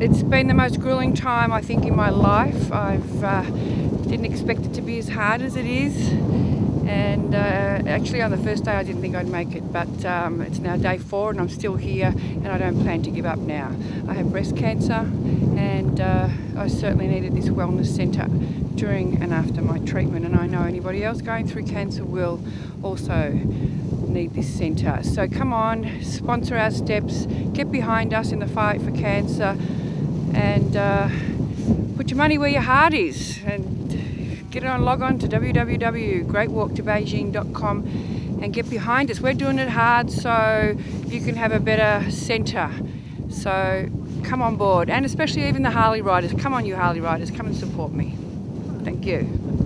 it's been the most grueling time I think in my life. I've uh, didn't expect it to be as hard as it is. And uh, actually, on the first day, I didn't think I'd make it, but um, it's now day four, and I'm still here, and I don't plan to give up now. I have breast cancer, and uh, I certainly needed this wellness centre during and after my treatment, and I know anybody else going through cancer will also need this centre. So come on, sponsor our steps, get behind us in the fight for cancer, and uh, put your money where your heart is. And get on, log on to www.greatwalktobeijing.com and get behind us. We're doing it hard so you can have a better centre. So come on board, and especially even the Harley riders. Come on, you Harley riders, come and support me. Thank you.